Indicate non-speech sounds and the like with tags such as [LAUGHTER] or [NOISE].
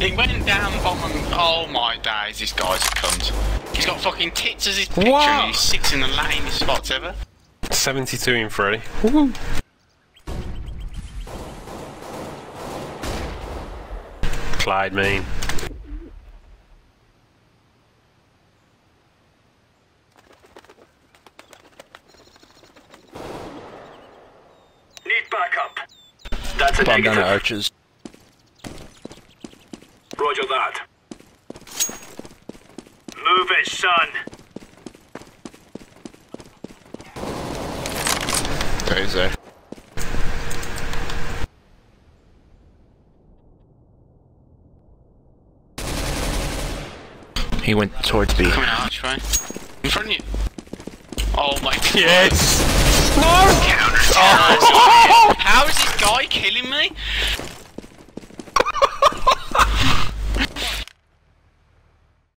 He went down bottom. Oh my days, this guy's a cunt. He's got fucking tits as his picture What? and he sits in the lamest spots ever. 72 in three. Clyde mean. Need backup. That's a Bomb down negative. at arches. Roger that. Move it, son. There he's there. He went towards B. Coming out, archway. In front of you. Oh my god. Yes! Counter [LAUGHS] oh. How is this guy killing me?